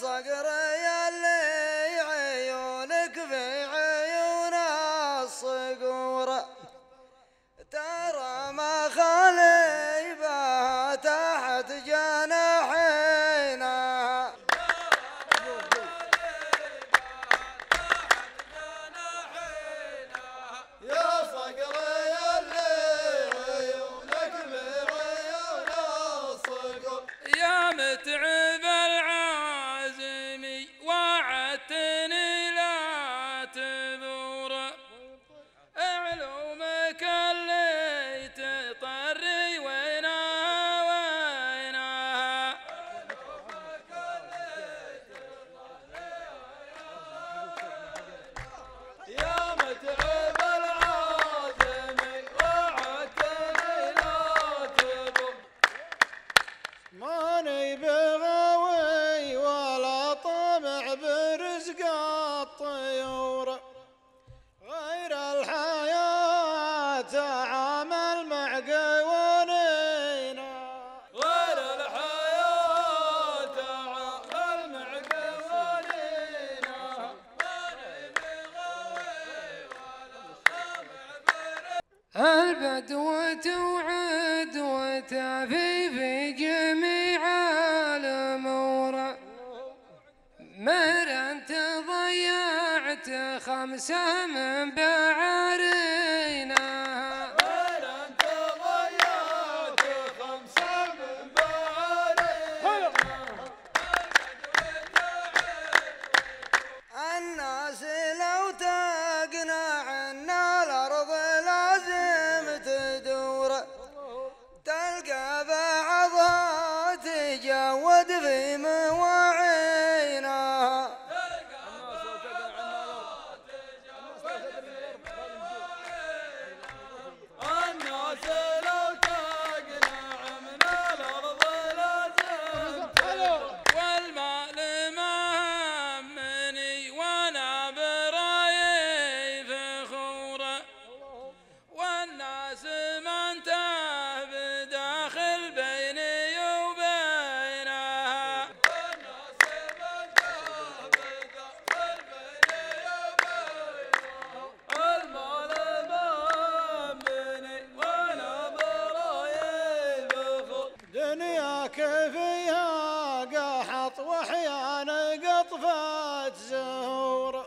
صقر يا اللي عيونك في عيون الصقور. ترى ما خلي تحت جنب عدوة وعدوة في في جميع الأمور مر أنت ضيعت خمسة من بعرف ذاك فيها قحط واحيانا قطفت زهور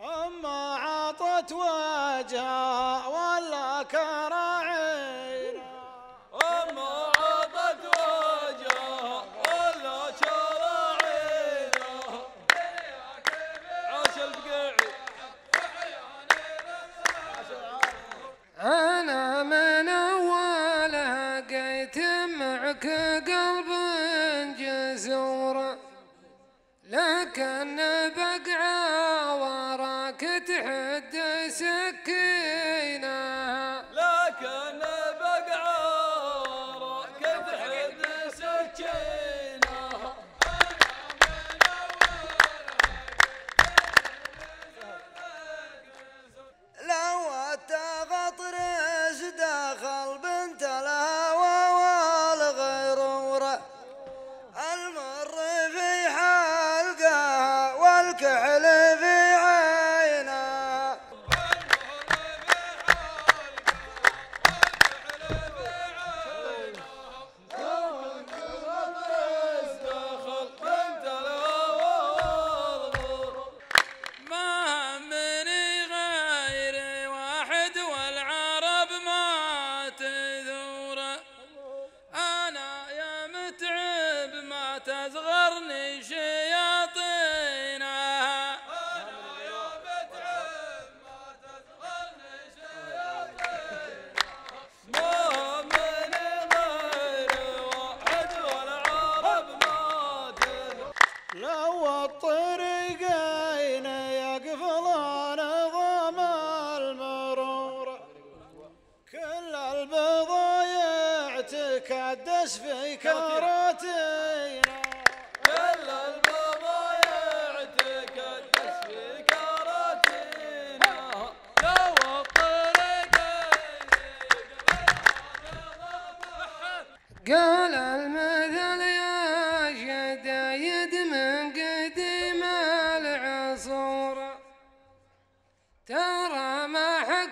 أما عطت وجهها لك قلب جزور لكن بقعة وراك تحد سكين. على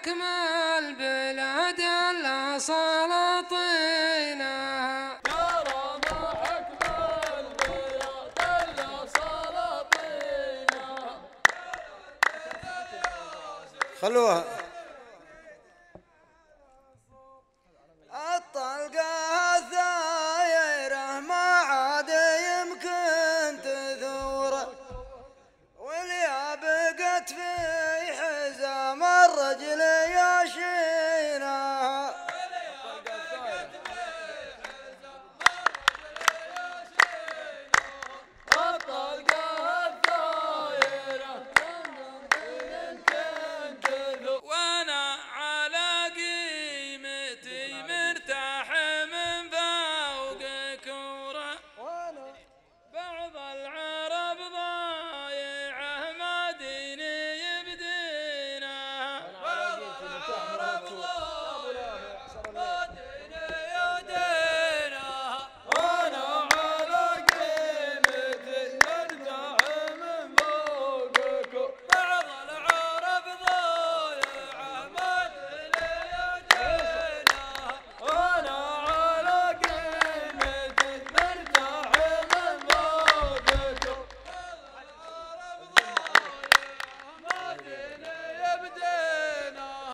البلاد الا سلاطينها خلوها.